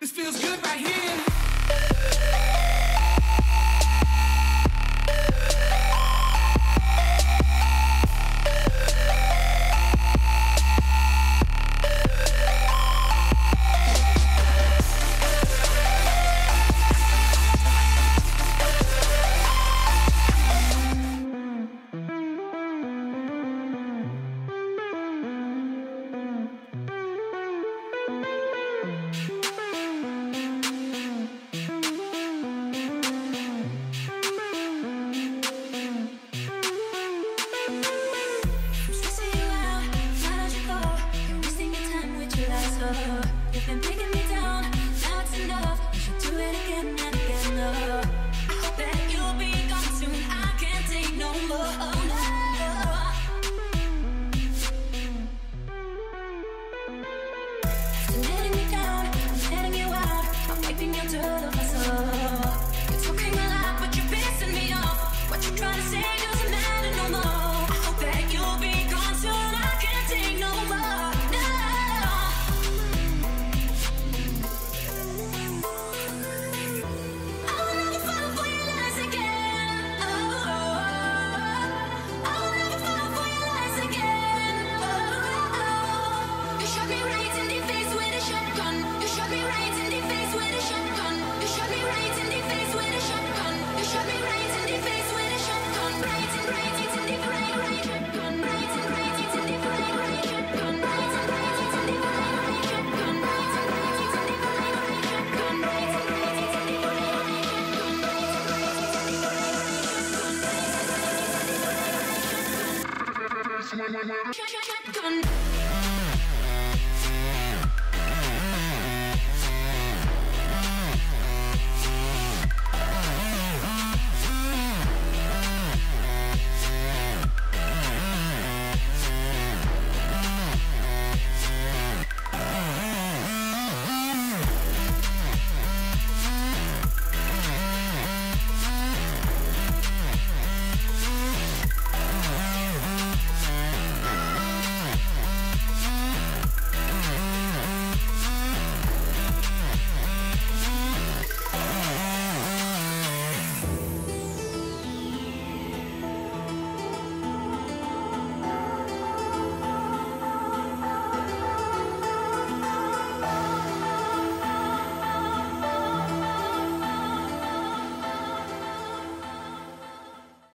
This feels good right here. Shotgun.